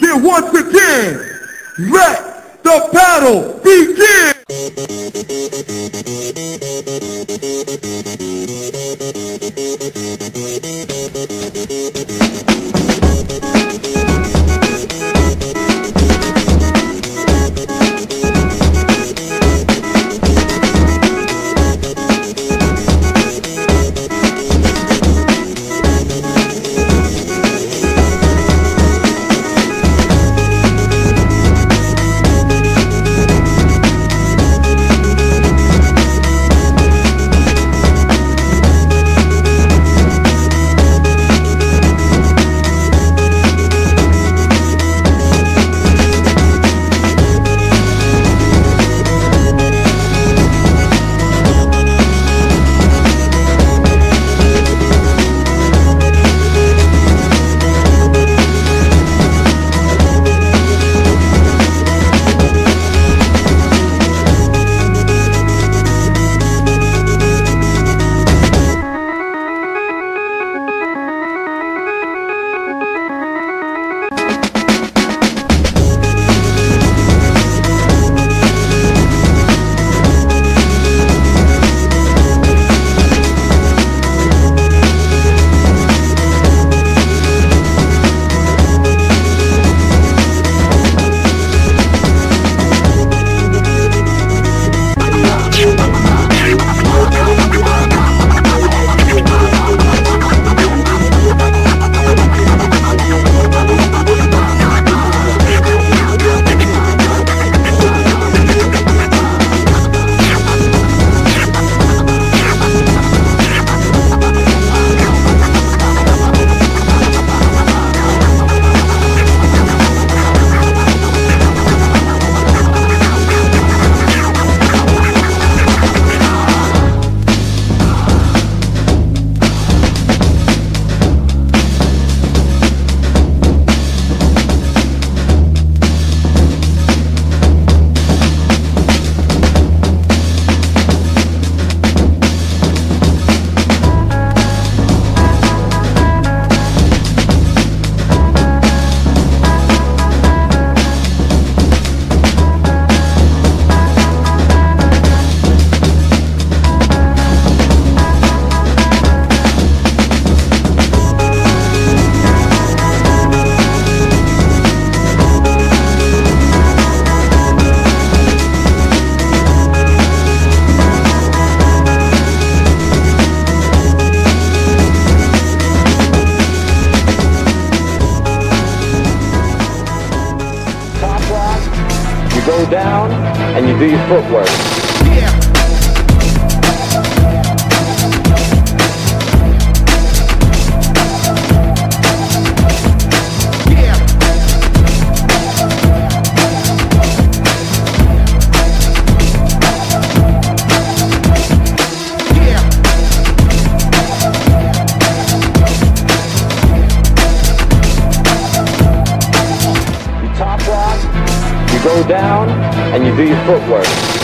Then once again, let the battle begin! top go down, and you do your footwork. And you do your footwork.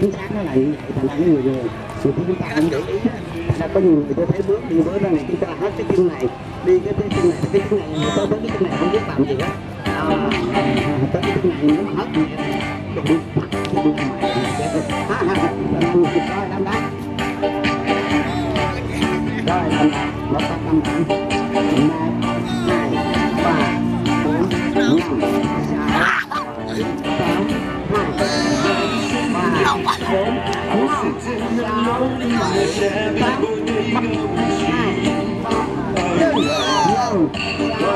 chính xác nó là như vậy thành ra cái người người người chúng ta không để ý là có nhiều người tôi thấy bước đi bước này chúng ta hết cái chân này. Đi cái cái chân này cái chân này người ta tới cái chân này không biết làm gì hết. À, tới cái chân này nó hết Whoa.